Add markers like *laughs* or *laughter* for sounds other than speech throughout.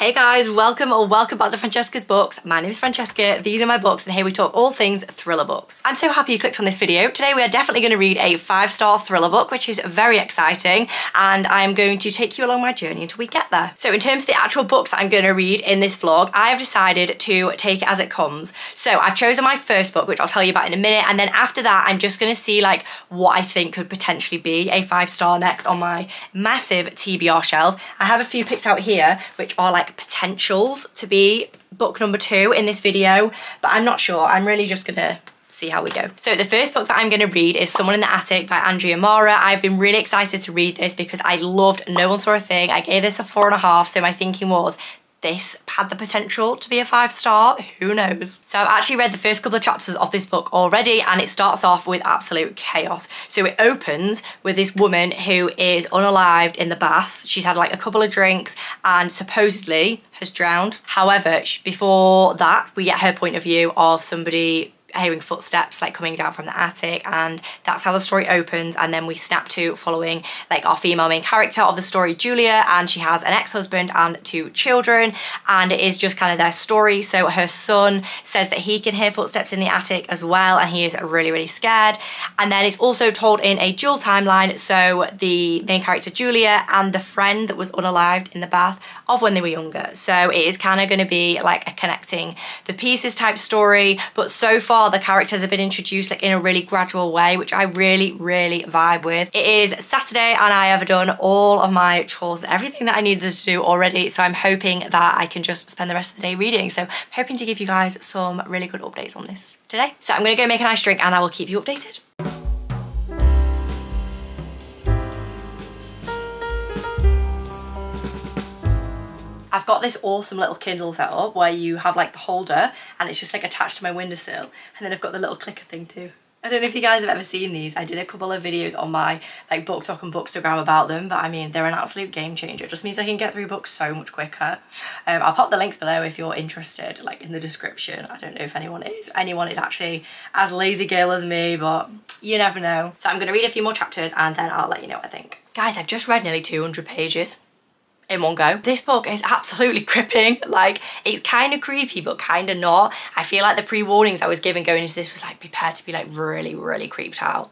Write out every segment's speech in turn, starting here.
Hey guys, welcome or welcome back to Francesca's Books. My name is Francesca, these are my books, and here we talk all things thriller books. I'm so happy you clicked on this video. Today we are definitely going to read a five-star thriller book, which is very exciting, and I'm going to take you along my journey until we get there. So in terms of the actual books that I'm going to read in this vlog, I've decided to take it as it comes. So I've chosen my first book, which I'll tell you about in a minute, and then after that I'm just going to see like what I think could potentially be a five-star next on my massive TBR shelf. I have a few picked out here, which are like potentials to be book number two in this video, but I'm not sure. I'm really just gonna see how we go. So the first book that I'm going to read is Someone in the Attic by Andrea Mara. I've been really excited to read this because I loved No One Saw a Thing. I gave this a four and a half, so my thinking was this had the potential to be a five star, who knows? So I've actually read the first couple of chapters of this book already and it starts off with absolute chaos. So it opens with this woman who is unalived in the bath. She's had like a couple of drinks and supposedly has drowned. However, before that, we get her point of view of somebody hearing footsteps like coming down from the attic and that's how the story opens and then we snap to following like our female main character of the story Julia and she has an ex-husband and two children and it is just kind of their story. So her son says that he can hear footsteps in the attic as well and he is really really scared. And then it's also told in a dual timeline so the main character Julia and the friend that was unalived in the bath of when they were younger. So it is kind of going to be like a connecting the pieces type story but so far far the characters have been introduced like in a really gradual way, which I really, really vibe with. It is Saturday and I have done all of my chores and everything that I needed to do already. So I'm hoping that I can just spend the rest of the day reading. So I'm hoping to give you guys some really good updates on this today. So I'm gonna go make a nice drink and I will keep you updated. I've got this awesome little Kindle set up where you have like the holder and it's just like attached to my windowsill and then I've got the little clicker thing too. I don't know if you guys have ever seen these. I did a couple of videos on my like BookTok and Bookstagram about them, but I mean, they're an absolute game changer. It just means I can get through books so much quicker. Um, I'll pop the links below if you're interested, like in the description. I don't know if anyone is. Anyone is actually as lazy girl as me, but you never know. So I'm gonna read a few more chapters and then I'll let you know what I think. Guys, I've just read nearly 200 pages in one go. This book is absolutely *laughs* gripping. Like, it's kind of creepy, but kind of not. I feel like the pre-warnings I was given going into this was like, prepare to be like really, really creeped out.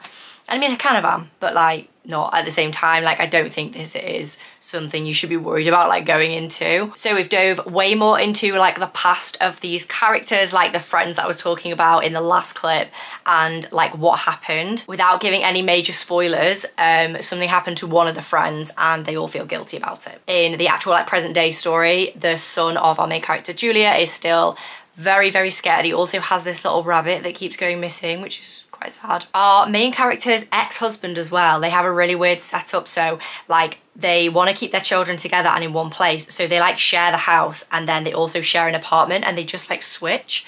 I mean, I kind of am, but like, not at the same time. Like, I don't think this is something you should be worried about like going into. So we've dove way more into like the past of these characters, like the friends that I was talking about in the last clip and like what happened. Without giving any major spoilers, um, something happened to one of the friends and they all feel guilty about it. In the actual like present day story, the son of our main character Julia is still very, very scared. He also has this little rabbit that keeps going missing, which is quite sad. Our main character's ex-husband as well, they have a really weird setup. So like they want to keep their children together and in one place. So they like share the house and then they also share an apartment and they just like switch.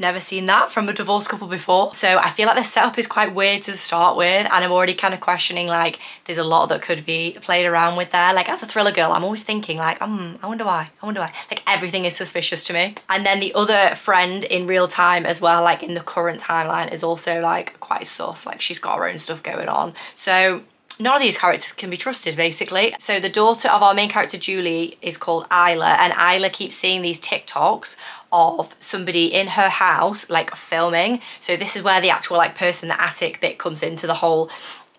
Never seen that from a divorced couple before. So I feel like the setup is quite weird to start with and I'm already kind of questioning like there's a lot that could be played around with there. Like as a thriller girl, I'm always thinking like, um, I wonder why, I wonder why. Like everything is suspicious to me. And then the other friend in real time as well, like in the current timeline is also like quite sus. Like she's got her own stuff going on. So none of these characters can be trusted basically. So the daughter of our main character Julie is called Isla and Isla keeps seeing these TikToks of somebody in her house like filming. So this is where the actual like person, the attic bit comes into the whole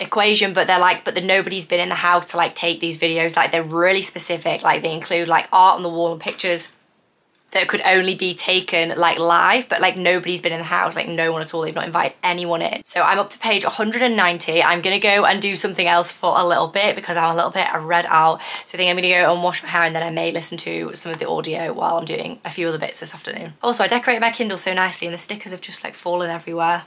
equation but they're like but the nobody's been in the house to like take these videos like they're really specific like they include like art on the wall and pictures that could only be taken like live but like nobody's been in the house like no one at all they've not invited anyone in so i'm up to page 190 i'm gonna go and do something else for a little bit because i'm a little bit read out so i think i'm gonna go and wash my hair and then i may listen to some of the audio while i'm doing a few other bits this afternoon also i decorated my kindle so nicely and the stickers have just like fallen everywhere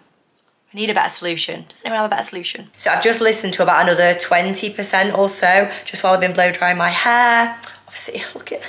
I need a better solution. Does anyone have a better solution? So I've just listened to about another 20% or so just while I've been blow drying my hair. Obviously, *laughs* look at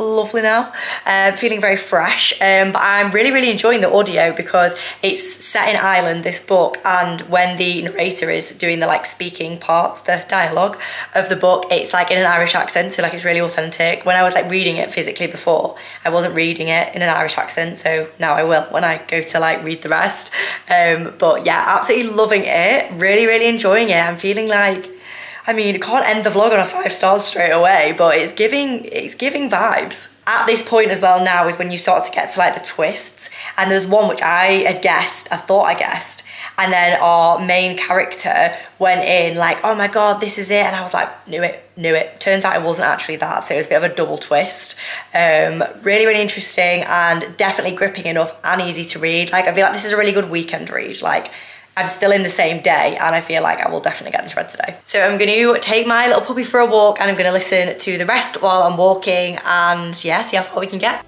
lovely now. Uh, feeling very fresh, um, but I'm really, really enjoying the audio because it's set in Ireland, this book, and when the narrator is doing the like speaking parts, the dialogue of the book, it's like in an Irish accent, so like it's really authentic. When I was like reading it physically before, I wasn't reading it in an Irish accent, so now I will when I go to like read the rest. Um, but yeah, absolutely loving it, really, really enjoying it. I'm feeling like I mean, can't end the vlog on a five stars straight away, but it's giving it's giving vibes. At this point as well now is when you start to get to like the twists. And there's one which I had guessed, I thought I guessed. And then our main character went in like, oh my God, this is it. And I was like, knew it, knew it. Turns out it wasn't actually that. So it was a bit of a double twist. Um, really, really interesting and definitely gripping enough and easy to read. Like I feel like this is a really good weekend read. Like I'm still in the same day and I feel like I will definitely get this read today. So I'm to take my little puppy for a walk and I'm to listen to the rest while I'm walking and yeah, see how far we can get.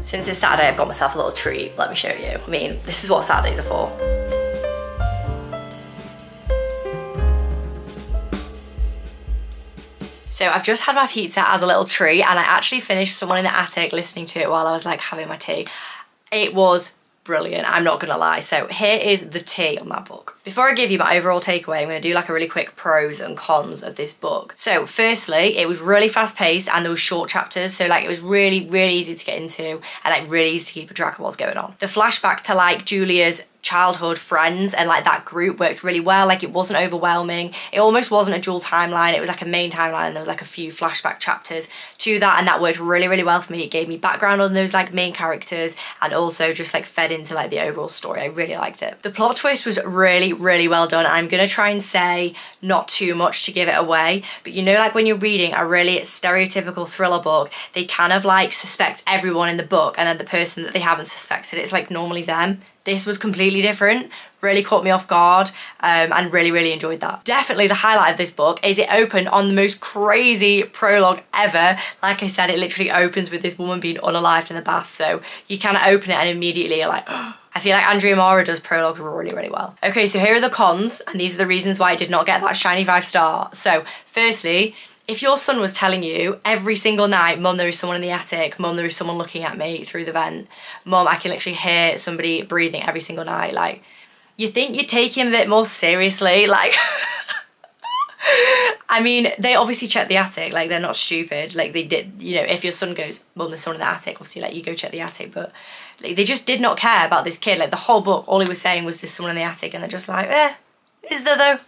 Since it's Saturday, I've got myself a little treat. Let me show you. I mean, this is what Saturdays are for. So I've just had my pizza as a little treat and I actually finished someone in the attic listening to it while I was like having my tea. It was brilliant, I'm not gonna lie. So here is the tea on that book. Before I give you my overall takeaway, I'm gonna do like a really quick pros and cons of this book. So firstly, it was really fast paced and there was short chapters. So like it was really, really easy to get into and like really easy to keep a track of what's going on. The flashbacks to like Julia's childhood friends and like that group worked really well. Like it wasn't overwhelming. It almost wasn't a dual timeline. It was like a main timeline and there was like a few flashback chapters to that and that worked really really well for me. It gave me background on those like main characters and also just like fed into like the overall story. I really liked it. The plot twist was really really well done. I'm gonna try and say not too much to give it away but you know like when you're reading a really stereotypical thriller book they kind of like suspect everyone in the book and then the person that they haven't suspected. It's like normally them this was completely different, really caught me off guard um, and really, really enjoyed that. Definitely the highlight of this book is it opened on the most crazy prologue ever. Like I said, it literally opens with this woman being unalived in the bath. So you kind of open it and immediately you're like. *gasps* I feel like Andrea Mara does prologues really, really well. Okay, so here are the cons, and these are the reasons why I did not get that shiny five star. So, firstly, if your son was telling you every single night, Mum, there is someone in the attic, Mum, there is someone looking at me through the vent, Mum, I can literally hear somebody breathing every single night, like, you think you'd take him a bit more seriously, *laughs* like... I mean, they obviously check the attic, like they're not stupid. Like they did, you know, if your son goes, mum, there's someone in the attic, obviously like you go check the attic, but like, they just did not care about this kid. Like the whole book, all he was saying was there's someone in the attic and they're just like, eh, is there though?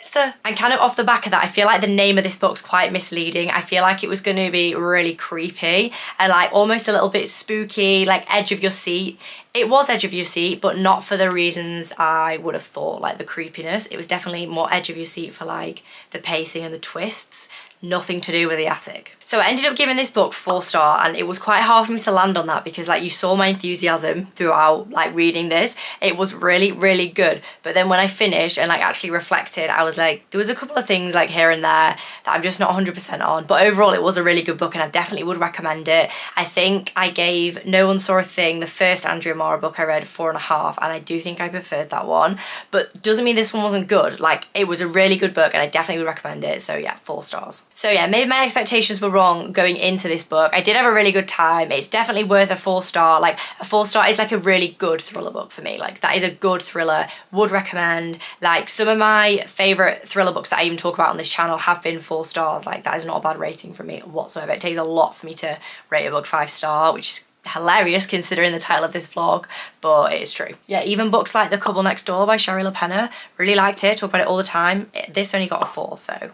Is there? And kind of off the back of that, I feel like the name of this book's quite misleading. I feel like it was going to be really creepy and like almost a little bit spooky, like edge of your seat. It was edge of your seat, but not for the reasons I would have thought, like the creepiness. It was definitely more edge of your seat for like the pacing and the twists nothing to do with the attic. So I ended up giving this book four star and it was quite hard for me to land on that because like you saw my enthusiasm throughout like reading this. It was really, really good. But then when I finished and like actually reflected, I was like, there was a couple of things like here and there that I'm just not 100% on. But overall, it was a really good book and I definitely would recommend it. I think I gave No One Saw a Thing, the first Andrea Mara book I read, four and a half. And I do think I preferred that one. But doesn't mean this one wasn't good. Like it was a really good book and I definitely would recommend it. So yeah, four stars. So yeah, maybe my expectations were wrong going into this book. I did have a really good time. It's definitely worth a four star. Like a four star is like a really good thriller book for me. Like that is a good thriller. Would recommend. Like some of my favorite thriller books that I even talk about on this channel have been four stars. Like that is not a bad rating for me whatsoever. It takes a lot for me to rate a book five star, which is hilarious considering the title of this vlog, but it is true. Yeah, even books like The Couple Next Door by Shari LaPena, really liked it, talk about it all the time. This only got a four, so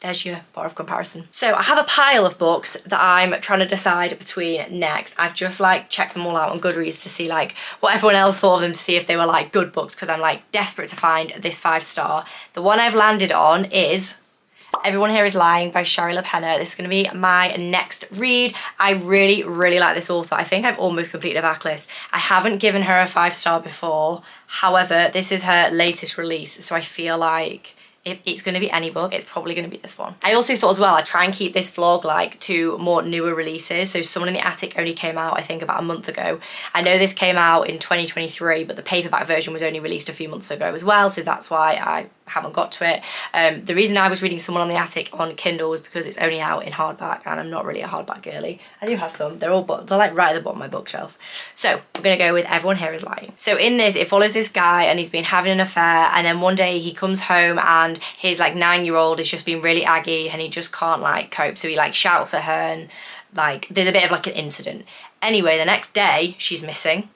there's your bar of comparison. So I have a pile of books that I'm trying to decide between next. I've just like checked them all out on Goodreads to see like what everyone else thought of them to see if they were like good books because I'm like desperate to find this five star. The one I've landed on is Everyone Here Is Lying by Shari LaPena. This is going to be my next read. I really, really like this author. I think I've almost completed a backlist. I haven't given her a five star before. However, this is her latest release, so I feel like if it's going to be any book, it's probably going to be this one. I also thought as well, I'd try and keep this vlog like to more newer releases. So Someone in the Attic only came out, I think, about a month ago. I know this came out in 2023, but the paperback version was only released a few months ago as well. So that's why I haven't got to it. Um, the reason I was reading Someone on the Attic on Kindle was because it's only out in hardback and I'm not really a hardback girly. I do have some, they're all, they're like right at the bottom of my bookshelf. So I'm gonna go with Everyone Here Is Lying. So in this, it follows this guy and he's been having an affair and then one day he comes home and his like nine year old is just being really aggy and he just can't like cope. So he like shouts at her and like there's a bit of like an incident. Anyway, the next day she's missing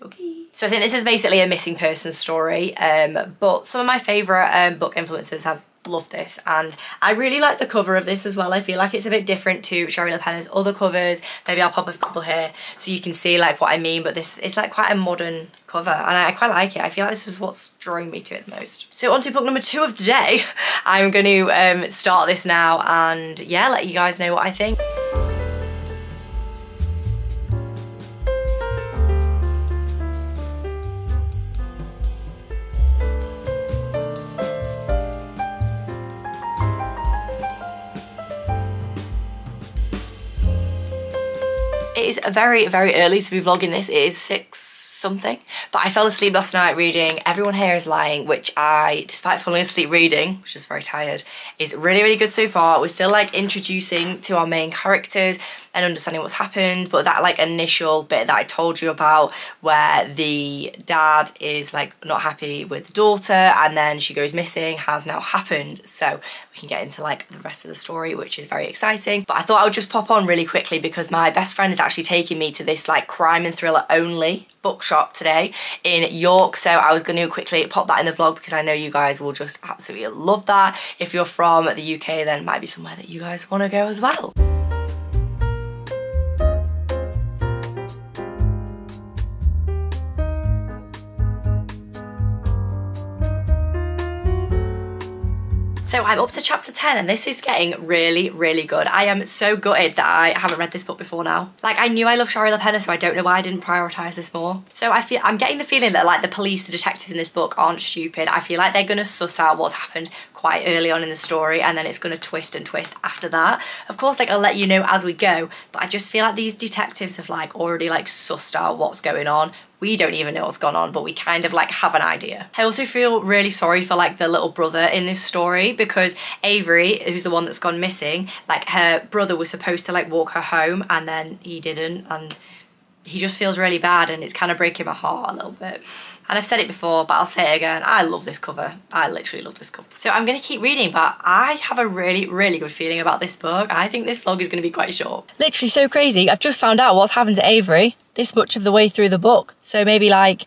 spooky. So I think this is basically a missing person story, um, but some of my favourite um, book influencers have loved this and I really like the cover of this as well. I feel like it's a bit different to Shari LaPena's other covers. Maybe I'll pop a couple here so you can see like what I mean but this is like quite a modern cover and I quite like it. I feel like this was what's drawing me to it the most. So on to book number two of the day. *laughs* I'm going to um, start this now and yeah let you guys know what I think very, very early to be vlogging this. It is six something. But I fell asleep last night reading Everyone Here is Lying, which I, despite falling asleep reading, which is very tired, is really, really good so far. We're still like introducing to our main characters and understanding what's happened. But that like initial bit that I told you about where the dad is like not happy with the daughter and then she goes missing has now happened. So we can get into like the rest of the story, which is very exciting. But I thought I would just pop on really quickly because my best friend is actually taking me to this like crime and thriller only bookshop today in York so I was going to quickly pop that in the vlog because I know you guys will just absolutely love that if you're from the UK then might be somewhere that you guys want to go as well. So I'm up to chapter 10 and this is getting really, really good. I am so gutted that I haven't read this book before now. Like I knew I loved Shari LaPena so I don't know why I didn't prioritise this more. So I feel I'm getting the feeling that like the police, the detectives in this book aren't stupid. I feel like they're gonna suss out what's happened quite early on in the story and then it's gonna twist and twist after that. Of course like I'll let you know as we go but I just feel like these detectives have like already like sussed out what's going on we don't even know what's gone on, but we kind of like have an idea. I also feel really sorry for like the little brother in this story because Avery, who's the one that's gone missing, like her brother was supposed to like walk her home and then he didn't and he just feels really bad and it's kind of breaking my heart a little bit. And I've said it before, but I'll say it again. I love this cover. I literally love this cover. So I'm going to keep reading, but I have a really, really good feeling about this book. I think this vlog is going to be quite short. Literally so crazy. I've just found out what's happened to Avery this much of the way through the book. So maybe like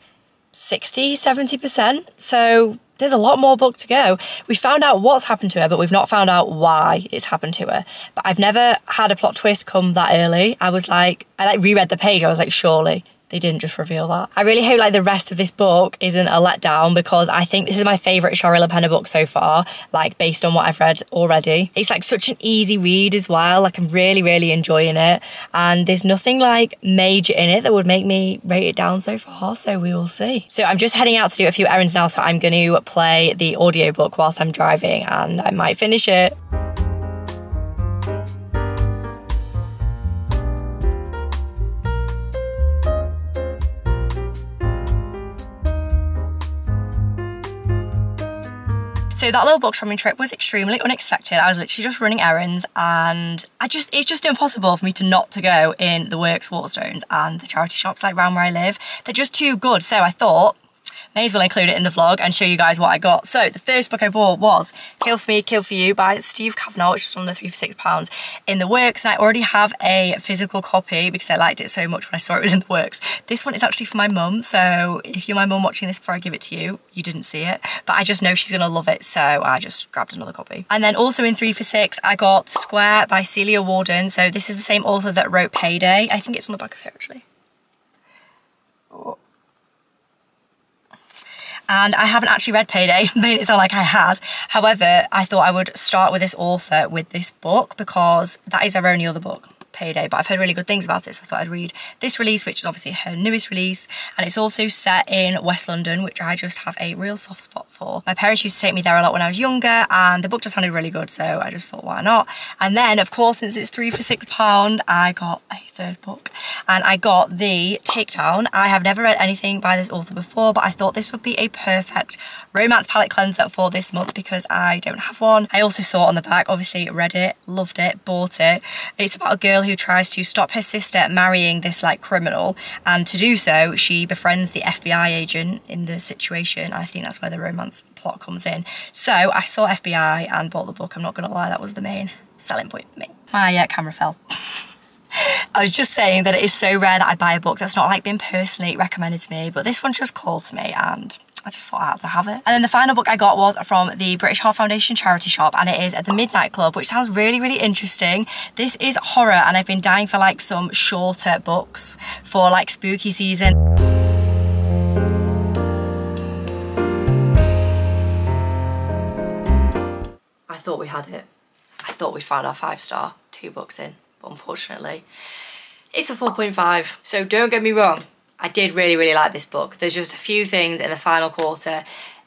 60, 70%. So there's a lot more book to go. We found out what's happened to her, but we've not found out why it's happened to her. But I've never had a plot twist come that early. I was like, I like reread the page. I was like, surely they didn't just reveal that. I really hope like the rest of this book isn't a letdown because I think this is my favourite Shari LaPena book so far, like based on what I've read already. It's like such an easy read as well, like I'm really, really enjoying it. And there's nothing like major in it that would make me rate it down so far, so we will see. So I'm just heading out to do a few errands now, so I'm going to play the audiobook whilst I'm driving and I might finish it. So that little book shopping trip was extremely unexpected. I was literally just running errands and I just it's just impossible for me to not to go in the works Waterstones and the charity shops like around where I live. They're just too good. So I thought may as well include it in the vlog and show you guys what I got. So the first book I bought was Kill For Me, Kill For You by Steve Cavanagh, which is on the three for six pounds in the works. And I already have a physical copy because I liked it so much when I saw it was in the works. This one is actually for my mum. So if you're my mum watching this before I give it to you, you didn't see it, but I just know she's gonna love it. So I just grabbed another copy. And then also in three for six, I got Square by Celia Walden. So this is the same author that wrote Payday. I think it's on the back of it actually. Oh and I haven't actually read Payday, made it sound like I had. However, I thought I would start with this author with this book because that is her only other book. Payday, but I've heard really good things about it, so I thought I'd read this release, which is obviously her newest release, and it's also set in West London, which I just have a real soft spot for. My parents used to take me there a lot when I was younger, and the book just sounded really good, so I just thought, why not? And then, of course, since it's three for six pound, I got a third book, and I got the Takedown. I have never read anything by this author before, but I thought this would be a perfect romance palate cleanser for this month because I don't have one. I also saw it on the back, obviously read it, loved it, bought it. It's about a girl who tries to stop her sister marrying this like criminal. And to do so she befriends the FBI agent in the situation. I think that's where the romance plot comes in. So I saw FBI and bought the book. I'm not gonna lie that was the main selling point for me. My uh, camera fell. *laughs* I was just saying that it is so rare that I buy a book that's not like been personally recommended to me, but this one just called to me and I just thought I had to have it. And then the final book I got was from the British Heart Foundation charity shop and it is at The Midnight Club, which sounds really, really interesting. This is horror and I've been dying for like some shorter books for like spooky season. I thought we had it. I thought we'd found our five star two books in, but unfortunately it's a 4.5. So don't get me wrong, I did really, really like this book. There's just a few things in the final quarter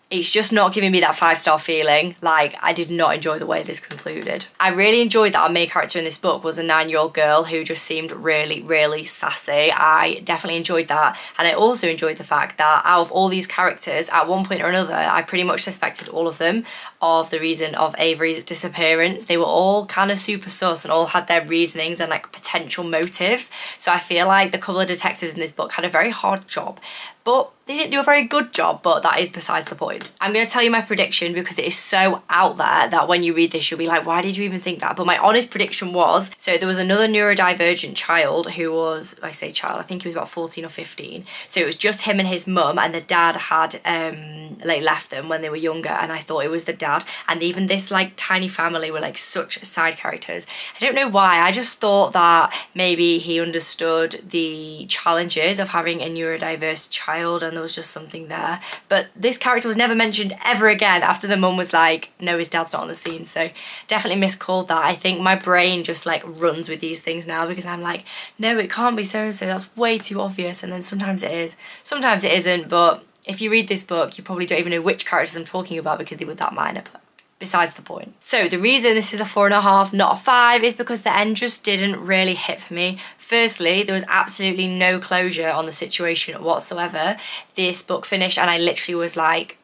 it's just not giving me that five star feeling. Like, I did not enjoy the way this concluded. I really enjoyed that our main character in this book was a nine year old girl who just seemed really, really sassy. I definitely enjoyed that. And I also enjoyed the fact that out of all these characters, at one point or another, I pretty much suspected all of them of the reason of Avery's disappearance. They were all kind of super sus and all had their reasonings and like potential motives. So I feel like the couple of detectives in this book had a very hard job. But they didn't do a very good job, but that is besides the point. I'm going to tell you my prediction because it is so out there that when you read this, you'll be like, why did you even think that? But my honest prediction was, so there was another neurodivergent child who was, I say child, I think he was about 14 or 15. So it was just him and his mum and the dad had um, like left them when they were younger and I thought it was the dad. And even this like tiny family were like such side characters. I don't know why, I just thought that maybe he understood the challenges of having a neurodiverse child and there was just something there. But this character was never mentioned ever again after the mum was like, no, his dad's not on the scene. So definitely miscalled that. I think my brain just like runs with these things now because I'm like, no, it can't be so-and-so. That's way too obvious. And then sometimes it is. Sometimes it isn't. But if you read this book, you probably don't even know which characters I'm talking about because they were that minor. But besides the point. So the reason this is a four and a half, not a five, is because the end just didn't really hit for me. Firstly, there was absolutely no closure on the situation whatsoever. This book finished and I literally was like,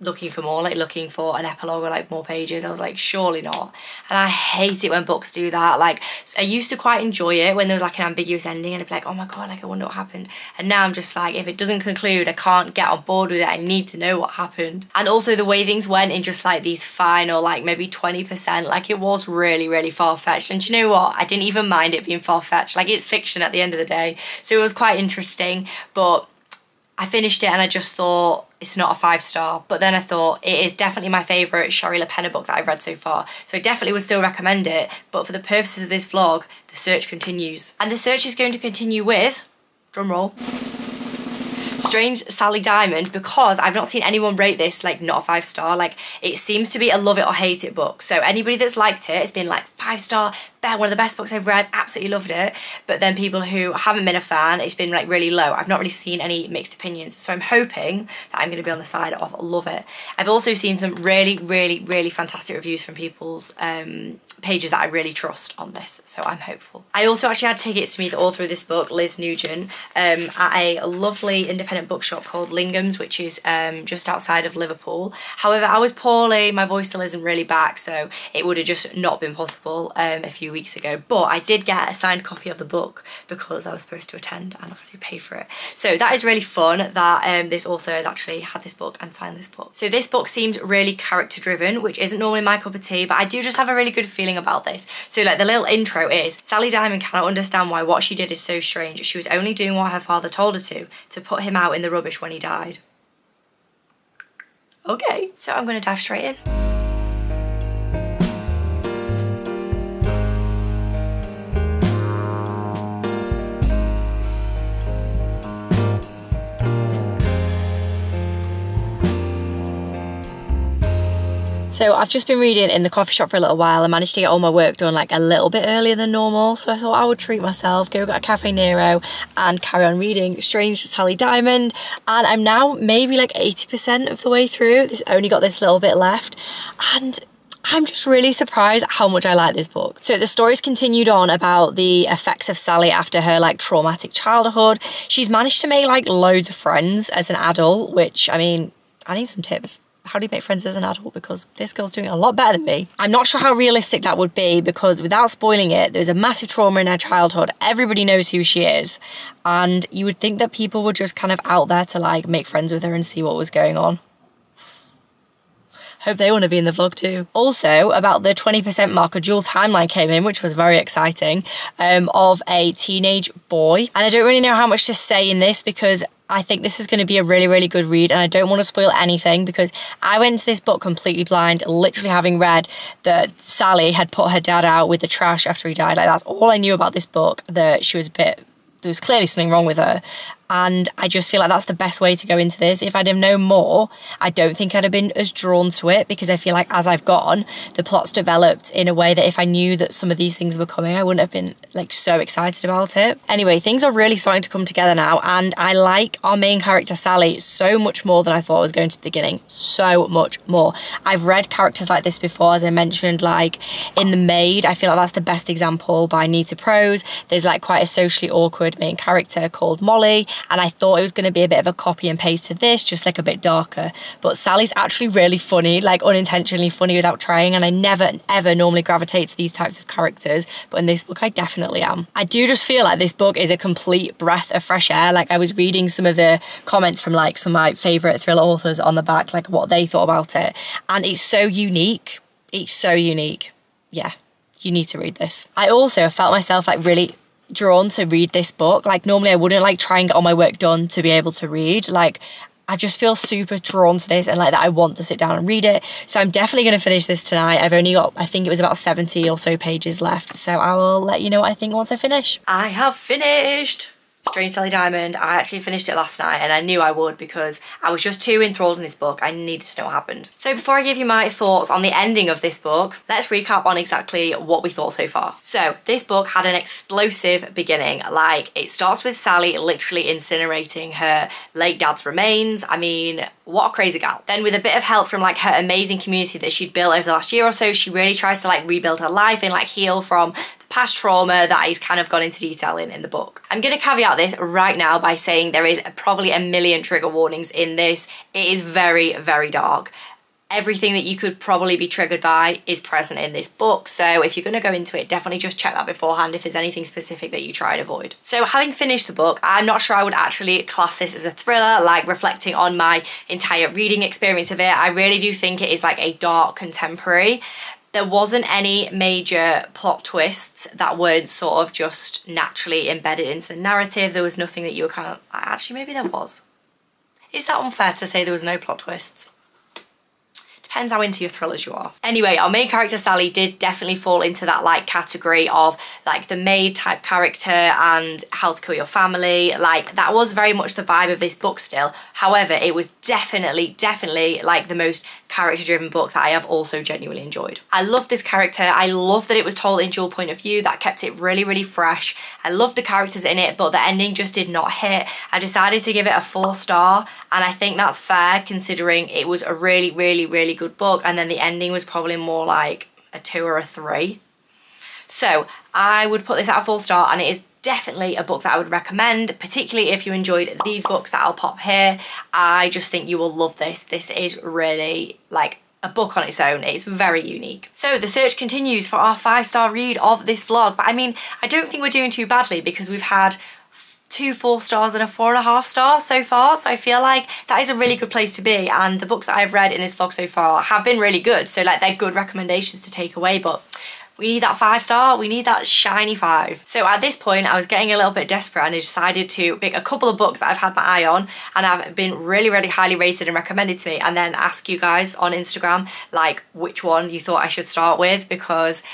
looking for more, like looking for an epilogue or like more pages. I was like, surely not. And I hate it when books do that. Like, I used to quite enjoy it when there was like an ambiguous ending and I'd be like, oh my God, like I wonder what happened. And now I'm just like, if it doesn't conclude, I can't get on board with it. I need to know what happened. And also the way things went in just like these final, like maybe 20%, like it was really, really far-fetched. And you know what? I didn't even mind it being far-fetched. Like it's fiction at the end of the day. So it was quite interesting, but I finished it and I just thought it's not a five star. But then I thought it is definitely my favourite Shari LaPena book that I've read so far. So I definitely would still recommend it. But for the purposes of this vlog the search continues. And the search is going to continue with drum roll Strange Sally Diamond because I've not seen anyone rate this like not a five star like it seems to be a love it or hate it book so anybody that's liked it it's been like five star one of the best books I've read, absolutely loved it. But then people who haven't been a fan, it's been like really low. I've not really seen any mixed opinions. So I'm hoping that I'm going to be on the side of love it. I've also seen some really, really, really fantastic reviews from people's um, pages that I really trust on this. So I'm hopeful. I also actually had tickets to meet the author of this book, Liz Nugent, um, at a lovely independent bookshop called Lingham's, which is um, just outside of Liverpool. However, I was poorly, my voice still isn't really back, so it would have just not been possible um, if you weeks ago. But I did get a signed copy of the book because I was supposed to attend and obviously paid for it. So that is really fun that um, this author has actually had this book and signed this book. So this book seems really character driven which isn't normally my cup of tea but I do just have a really good feeling about this. So like the little intro is Sally Diamond cannot understand why what she did is so strange. She was only doing what her father told her to to put him out in the rubbish when he died. Okay so I'm gonna dive straight in So I've just been reading in the coffee shop for a little while. I managed to get all my work done like a little bit earlier than normal. So I thought I would treat myself, go get a Caffè Nero and carry on reading Strange Sally Diamond. And I'm now maybe like 80% of the way through. This only got this little bit left. And I'm just really surprised how much I like this book. So the story's continued on about the effects of Sally after her like traumatic childhood. She's managed to make like loads of friends as an adult, which I mean, I need some tips how do you make friends as an adult because this girl's doing a lot better than me. I'm not sure how realistic that would be because without spoiling it, there's a massive trauma in her childhood. Everybody knows who she is. And you would think that people were just kind of out there to like make friends with her and see what was going on. Hope they want to be in the vlog too. Also, about the 20% mark, a dual timeline came in, which was very exciting, um, of a teenage boy. And I don't really know how much to say in this because I think this is going to be a really, really good read, and I don't want to spoil anything because I went into this book completely blind, literally having read that Sally had put her dad out with the trash after he died. Like, that's all I knew about this book, that she was a bit there was clearly something wrong with her. And I just feel like that's the best way to go into this. If I'd have known more, I don't think I'd have been as drawn to it because I feel like as I've gone, the plot's developed in a way that if I knew that some of these things were coming, I wouldn't have been like so excited about it. Anyway, things are really starting to come together now, and I like our main character Sally so much more than I thought I was going to the beginning. So much more. I've read characters like this before, as I mentioned, like in The Maid. I feel like that's the best example by Nita Prose. There's like quite a socially awkward main character called Molly and I thought it was going to be a bit of a copy and paste to this, just like a bit darker. But Sally's actually really funny, like unintentionally funny without trying, and I never ever normally gravitate to these types of characters, but in this book I definitely am. I do just feel like this book is a complete breath of fresh air. Like I was reading some of the comments from like some of my favourite thriller authors on the back, like what they thought about it, and it's so unique. It's so unique. Yeah, you need to read this. I also felt myself like really drawn to read this book. Like normally I wouldn't like try and get all my work done to be able to read. Like I just feel super drawn to this and like that I want to sit down and read it. So I'm definitely going to finish this tonight. I've only got, I think it was about 70 or so pages left. So I will let you know what I think once I finish. I have finished. Strange Sally Diamond. I actually finished it last night and I knew I would because I was just too enthralled in this book. I needed to know what happened. So before I give you my thoughts on the ending of this book, let's recap on exactly what we thought so far. So this book had an explosive beginning. Like it starts with Sally literally incinerating her late dad's remains. I mean, what a crazy gal. Then with a bit of help from like her amazing community that she'd built over the last year or so, she really tries to like rebuild her life and like heal from past trauma that he's kind of gone into detail in in the book. I'm going to caveat this right now by saying there is probably a million trigger warnings in this. It is very, very dark everything that you could probably be triggered by is present in this book. So if you're going to go into it, definitely just check that beforehand if there's anything specific that you try and avoid. So having finished the book, I'm not sure I would actually class this as a thriller, like reflecting on my entire reading experience of it. I really do think it is like a dark contemporary there wasn't any major plot twists that weren't sort of just naturally embedded into the narrative. There was nothing that you were kind of, actually maybe there was. Is that unfair to say there was no plot twists? Depends how into your thrillers you are. Anyway, our main character Sally did definitely fall into that like category of like the maid type character and how to kill your family. Like that was very much the vibe of this book still. However, it was definitely, definitely like the most character driven book that I have also genuinely enjoyed. I love this character. I love that it was told in dual point of view. That kept it really, really fresh. I loved the characters in it, but the ending just did not hit. I decided to give it a four star and I think that's fair considering it was a really, really, really good good book and then the ending was probably more like a two or a three. So I would put this at a full star and it is definitely a book that I would recommend, particularly if you enjoyed these books that I'll pop here. I just think you will love this. This is really like a book on its own. It's very unique. So the search continues for our five star read of this vlog. But I mean, I don't think we're doing too badly because we've had two four stars and a four and a half star so far so I feel like that is a really good place to be and the books that I've read in this vlog so far have been really good so like they're good recommendations to take away but we need that five star, we need that shiny five. So at this point I was getting a little bit desperate and I decided to pick a couple of books that I've had my eye on and have been really really highly rated and recommended to me and then ask you guys on Instagram like which one you thought I should start with because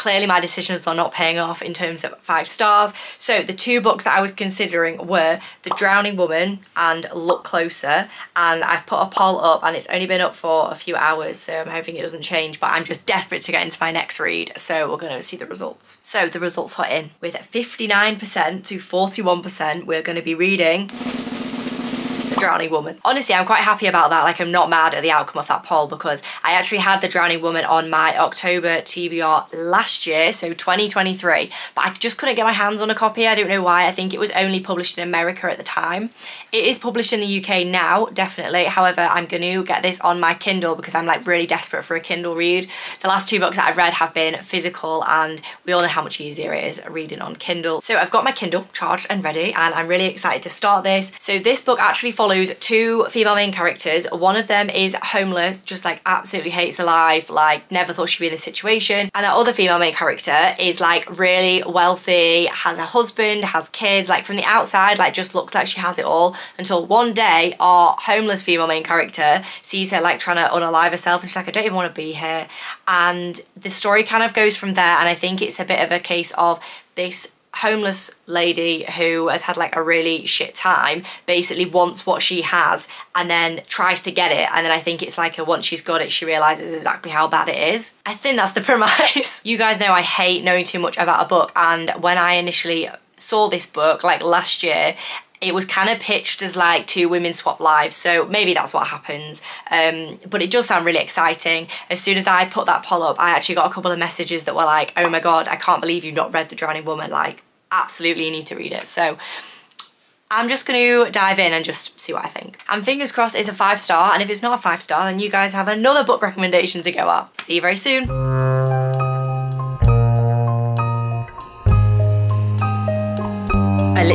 clearly my decisions are not paying off in terms of five stars. So the two books that I was considering were The Drowning Woman and Look Closer. And I've put a poll up and it's only been up for a few hours. So I'm hoping it doesn't change, but I'm just desperate to get into my next read. So we're going to see the results. So the results are in with 59% to 41%. We're going to be reading Drowning Woman. Honestly, I'm quite happy about that. Like, I'm not mad at the outcome of that poll because I actually had The Drowning Woman on my October TBR last year, so 2023, but I just couldn't get my hands on a copy. I don't know why. I think it was only published in America at the time. It is published in the UK now, definitely. However, I'm going to get this on my Kindle because I'm like really desperate for a Kindle read. The last two books that I've read have been physical and we all know how much easier it is reading on Kindle. So I've got my Kindle charged and ready and I'm really excited to start this. So this book actually follows follows two female main characters. One of them is homeless, just like absolutely hates her life, like never thought she'd be in this situation. And that other female main character is like really wealthy, has a husband, has kids, like from the outside, like just looks like she has it all until one day our homeless female main character sees her like trying to unalive herself and she's like, I don't even want to be here. And the story kind of goes from there. And I think it's a bit of a case of this homeless lady who has had like a really shit time basically wants what she has and then tries to get it and then I think it's like a once she's got it she realizes exactly how bad it is. I think that's the *laughs* premise. you guys know I hate knowing too much about a book and when I initially saw this book like last year it was kind of pitched as like two women swap lives so maybe that's what happens um, but it does sound really exciting as soon as I put that poll up I actually got a couple of messages that were like oh my god I can't believe you've not read The Drowning Woman like absolutely you need to read it so I'm just going to dive in and just see what I think. And fingers crossed it's a five star and if it's not a five star then you guys have another book recommendation to go up. See you very soon.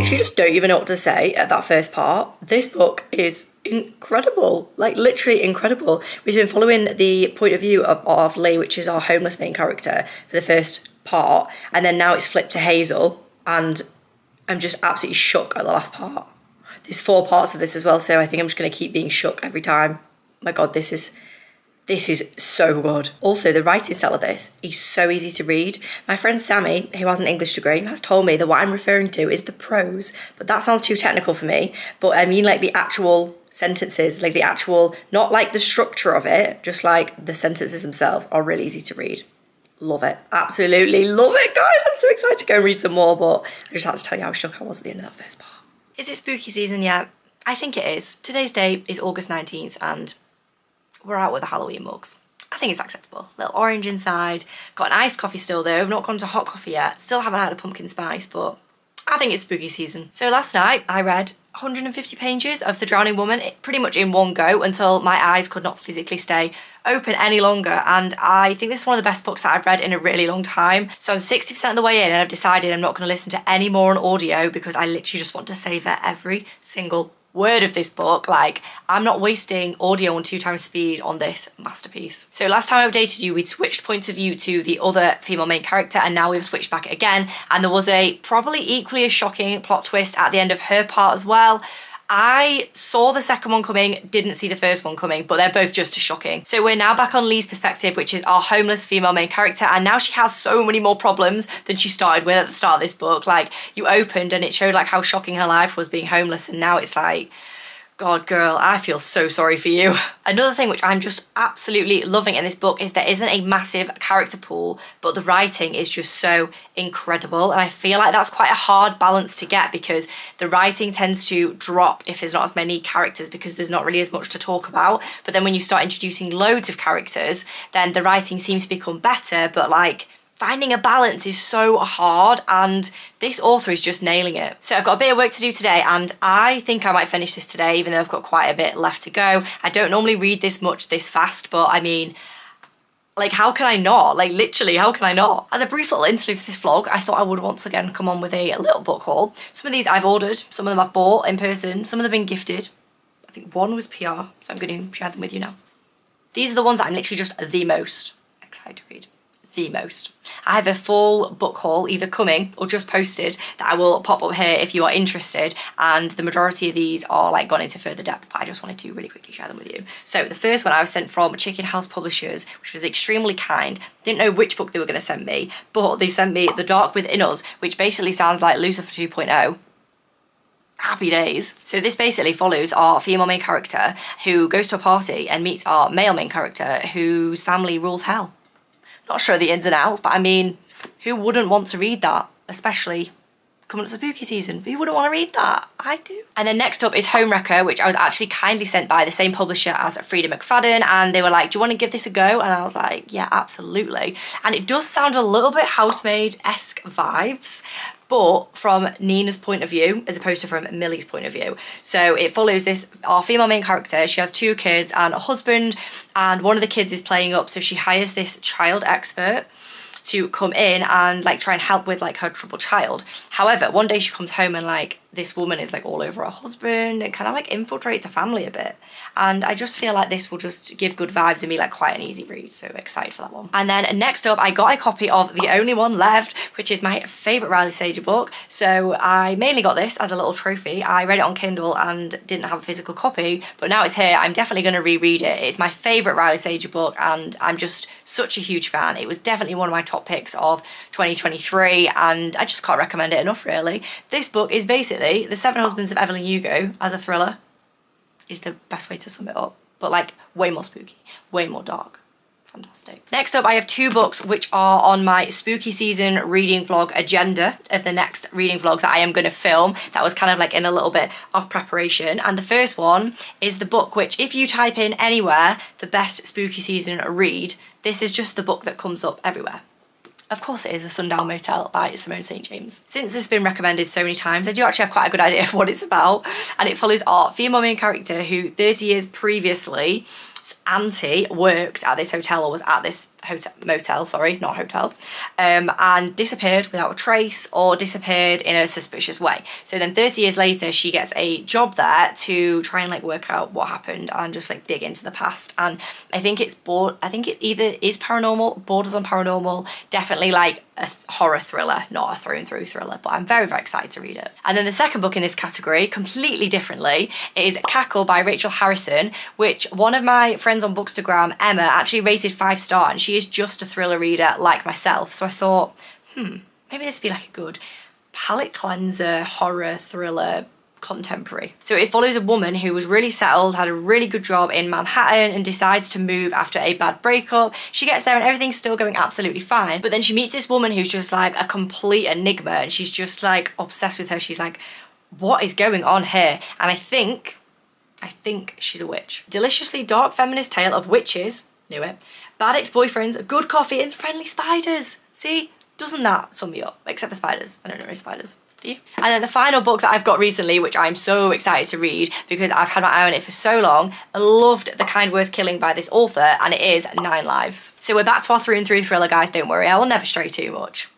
Literally just don't even know what to say at that first part. This book is incredible, like literally incredible. We've been following the point of view of, of Lee, which is our homeless main character, for the first part, and then now it's flipped to Hazel, and I'm just absolutely shook at the last part. There's four parts of this as well, so I think I'm just going to keep being shook every time. My God, this is this is so good. Also, the writing style of this is so easy to read. My friend Sammy, who has an English degree, has told me that what I'm referring to is the prose, but that sounds too technical for me. But I mean like the actual sentences, like the actual, not like the structure of it, just like the sentences themselves are really easy to read. Love it. Absolutely love it, guys. I'm so excited to go and read some more, but I just had to tell you how shook I was at the end of that first part. Is it spooky season yet? I think it is. Today's date is August 19th and we're out with the Halloween mugs. I think it's acceptable. Little orange inside. Got an iced coffee still though. I've not gone to hot coffee yet. Still haven't had a pumpkin spice, but I think it's spooky season. So last night I read 150 pages of The Drowning Woman pretty much in one go until my eyes could not physically stay open any longer and I think this is one of the best books that I've read in a really long time. So I'm 60% of the way in and I've decided I'm not going to listen to any more on audio because I literally just want to savour every single word of this book. Like, I'm not wasting audio on two times speed on this masterpiece. So last time I updated you, we'd switched points of view to the other female main character and now we've switched back again. And there was a probably equally as shocking plot twist at the end of her part as well. I saw the second one coming, didn't see the first one coming, but they're both just as shocking. So we're now back on Lee's perspective, which is our homeless female main character, and now she has so many more problems than she started with at the start of this book. Like, you opened and it showed like how shocking her life was being homeless, and now it's like, God, girl, I feel so sorry for you. Another thing which I'm just absolutely loving in this book is there isn't a massive character pool, but the writing is just so incredible. And I feel like that's quite a hard balance to get because the writing tends to drop if there's not as many characters because there's not really as much to talk about. But then when you start introducing loads of characters, then the writing seems to become better, but like finding a balance is so hard and this author is just nailing it. So I've got a bit of work to do today and I think I might finish this today even though I've got quite a bit left to go. I don't normally read this much this fast but I mean like how can I not? Like literally how can I not? As a brief little interlude to this vlog I thought I would once again come on with a little book haul. Some of these I've ordered, some of them I've bought in person, some of them been gifted. I think one was PR so I'm going to share them with you now. These are the ones that I'm literally just the most excited to read the most. I have a full book haul either coming or just posted that I will pop up here if you are interested and the majority of these are like gone into further depth but I just wanted to really quickly share them with you. So the first one I was sent from Chicken House Publishers which was extremely kind. Didn't know which book they were going to send me but they sent me The Dark Within Us which basically sounds like Lucifer 2.0 happy days. So this basically follows our female main character who goes to a party and meets our male main character whose family rules hell. Not sure the ins and outs, but I mean, who wouldn't want to read that? Especially coming up to spooky season. Who wouldn't want to read that? I do. And then next up is Homewrecker, which I was actually kindly sent by the same publisher as Freida McFadden. And they were like, do you want to give this a go? And I was like, yeah, absolutely. And it does sound a little bit housemaid-esque vibes, but from Nina's point of view as opposed to from Millie's point of view. So it follows this, our female main character, she has two kids and a husband and one of the kids is playing up so she hires this child expert to come in and like try and help with like her troubled child. However, one day she comes home and like this woman is like all over her husband and kind of like infiltrate the family a bit. And I just feel like this will just give good vibes and be like quite an easy read. So excited for that one. And then next up, I got a copy of The Only One Left, which is my favourite Riley Sager book. So I mainly got this as a little trophy. I read it on Kindle and didn't have a physical copy, but now it's here. I'm definitely going to reread it. It's my favourite Riley Sager book and I'm just such a huge fan. It was definitely one of my top picks of 2023 and I just can't recommend it enough really. This book is basically The Seven Husbands of Evelyn Hugo as a thriller is the best way to sum it up. But like way more spooky, way more dark. Fantastic. Next up, I have two books which are on my spooky season reading vlog agenda of the next reading vlog that I am going to film. That was kind of like in a little bit of preparation. And the first one is the book which, if you type in anywhere, the best spooky season read, this is just the book that comes up everywhere. Of course it is The Sundown Motel by Simone St. James. Since this has been recommended so many times, I do actually have quite a good idea of what it's about. And it follows our female main character who 30 years previously auntie worked at this hotel or was at this hotel motel sorry not hotel um, and disappeared without a trace or disappeared in a suspicious way. So then 30 years later she gets a job there to try and like work out what happened and just like dig into the past. And I think it's bored I think it either is paranormal borders on paranormal definitely like a horror thriller not a through and through thriller but I'm very very excited to read it. And then the second book in this category completely differently is Cackle by Rachel Harrison which one of my friends on Bookstagram Emma actually rated five star and she is just a thriller reader like myself. So I thought, hmm, maybe this would be like a good palate cleanser, horror, thriller, contemporary. So it follows a woman who was really settled, had a really good job in Manhattan and decides to move after a bad breakup. She gets there and everything's still going absolutely fine. But then she meets this woman who's just like a complete enigma and she's just like obsessed with her. She's like, what is going on here? And I think, I think she's a witch. Deliciously dark feminist tale of witches, knew it, bad ex-boyfriends, good coffee and friendly spiders. See, doesn't that sum me up? Except for spiders. I don't know any spiders. Do you? And then the final book that I've got recently, which I'm so excited to read because I've had my eye on it for so long, I loved The Kind Worth Killing by this author, and it is Nine Lives. So we're back to our through and through thriller, guys, don't worry, I will never stray too much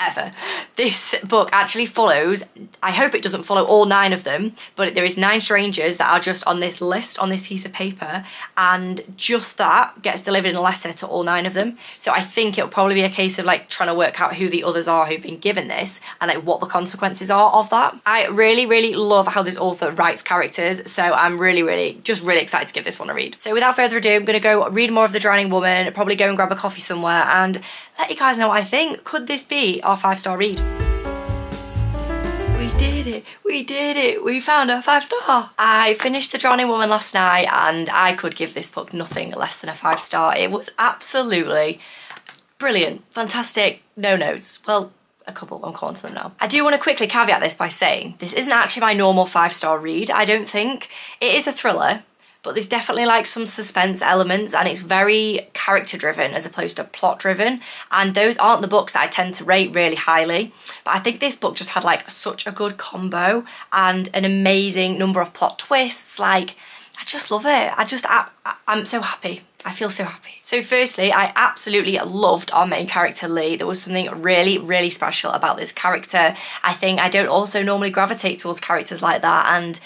ever. This book actually follows, I hope it doesn't follow all nine of them, but there is nine strangers that are just on this list, on this piece of paper, and just that gets delivered in a letter to all nine of them. So I think it'll probably be a case of like trying to work out who the others are who've been given this and like what the consequences are of that. I really, really love how this author writes characters, so I'm really, really, just really excited to give this one a read. So without further ado, I'm gonna go read more of The Drowning Woman, probably go and grab a coffee somewhere and let you guys know what I think. Could this be our five star read? We did it, we did it, we found a five star. I finished The Drowning Woman last night and I could give this book nothing less than a five star. It was absolutely brilliant, fantastic, no notes. Well, a couple, I'm calling to them now. I do want to quickly caveat this by saying this isn't actually my normal five star read, I don't think. It is a thriller, but there's definitely like some suspense elements and it's very character driven as opposed to plot driven and those aren't the books that I tend to rate really highly but I think this book just had like such a good combo and an amazing number of plot twists like I just love it I just I, I'm so happy I feel so happy. So firstly, I absolutely loved our main character Lee. There was something really, really special about this character. I think I don't also normally gravitate towards characters like that and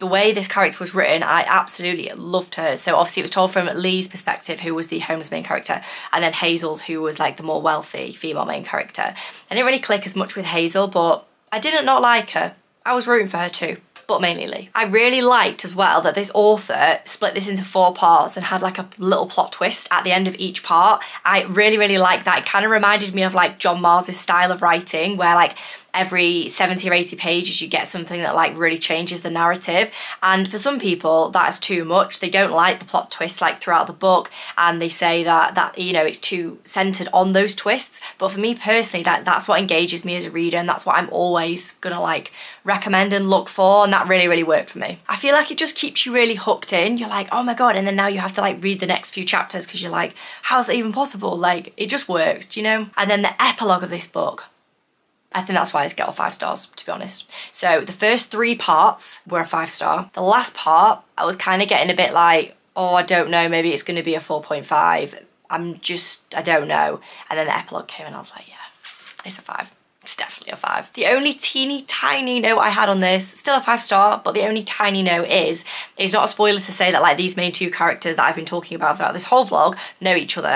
the way this character was written, I absolutely loved her. So obviously it was told from Lee's perspective, who was the homeless main character, and then Hazel's, who was like the more wealthy female main character. I didn't really click as much with Hazel, but I didn't not like her. I was rooting for her too but mainly Lee. I really liked as well that this author split this into four parts and had like a little plot twist at the end of each part. I really, really liked that. It kind of reminded me of like John Marrs' style of writing where like every 70 or 80 pages you get something that like really changes the narrative. And for some people that's too much. They don't like the plot twists like throughout the book and they say that that you know it's too centered on those twists. But for me personally that that's what engages me as a reader and that's what I'm always gonna like recommend and look for and that really really worked for me. I feel like it just keeps you really hooked in. You're like oh my god and then now you have to like read the next few chapters because you're like how's that even possible? Like it just works do you know? And then the epilogue of this book I think that's why it's get all five stars, to be honest. So the first three parts were a five star. The last part, I was kind of getting a bit like, oh, I don't know, maybe it's going to be a 4.5. I'm just, I don't know. And then the epilogue came and I was like, yeah, it's a five. It's definitely a five. The only teeny tiny note I had on this, still a five star, but the only tiny note is, it's not a spoiler to say that like these main two characters that I've been talking about throughout this whole vlog know each other.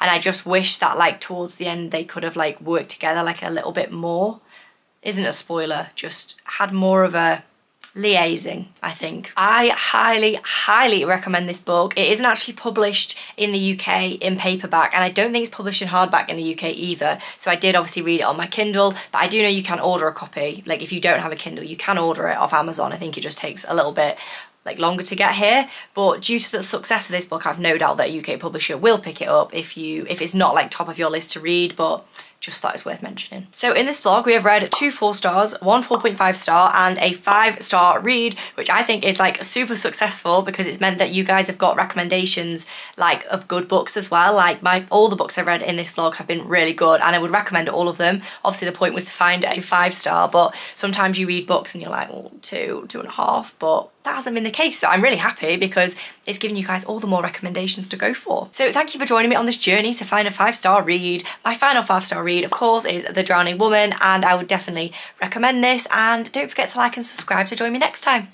And I just wish that like towards the end they could have like worked together like a little bit more. Isn't a spoiler, just had more of a liaising, I think. I highly, highly recommend this book. It isn't actually published in the UK in paperback, and I don't think it's published in hardback in the UK either. So I did obviously read it on my Kindle, but I do know you can order a copy. Like if you don't have a Kindle, you can order it off Amazon. I think it just takes a little bit like longer to get here but due to the success of this book I've no doubt that a UK publisher will pick it up if you if it's not like top of your list to read but just thought it's worth mentioning. So in this vlog, we have read two four stars, one 4.5 star, and a five star read, which I think is like super successful because it's meant that you guys have got recommendations like of good books as well. Like my all the books I've read in this vlog have been really good and I would recommend all of them. Obviously the point was to find a five star, but sometimes you read books and you're like, well, two, two and a half, but that hasn't been the case. So I'm really happy because it's giving you guys all the more recommendations to go for. So thank you for joining me on this journey to find a five star read. My final five star read read, of course, is The Drowning Woman, and I would definitely recommend this. And don't forget to like and subscribe to join me next time.